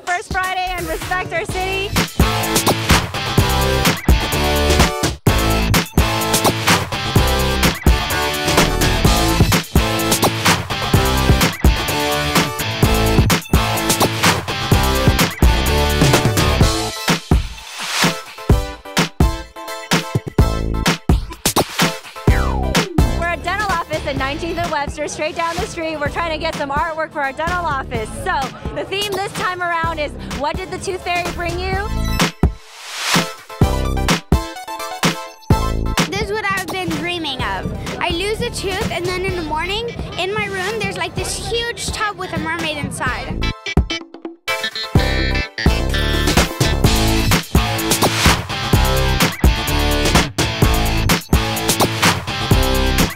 First Friday, and respect our city. 19th and Webster, straight down the street. We're trying to get some artwork for our dental office. So the theme this time around is what did the tooth fairy bring you? This is what I've been dreaming of. I lose a tooth, and then in the morning, in my room, there's like this huge tub with a mermaid inside.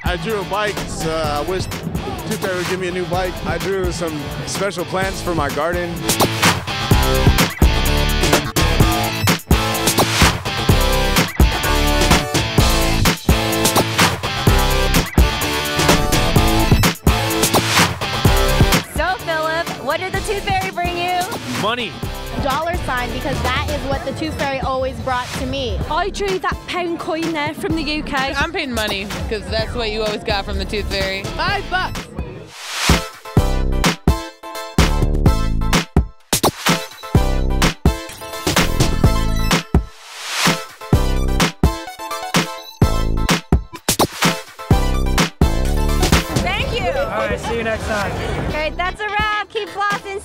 I drew a bike. So I wish Fairy would give me a new bike. I drew some special plants for my garden. So Philip, what did the tooth fairy? Money. dollar sign because that is what the tooth fairy always brought to me. I drew that pound coin there from the UK. I'm paying money because that's what you always got from the Tooth Fairy. Five bucks. Thank you. All right, see you next time. All right, that's a wrap. Keep flossing.